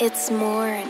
it's more.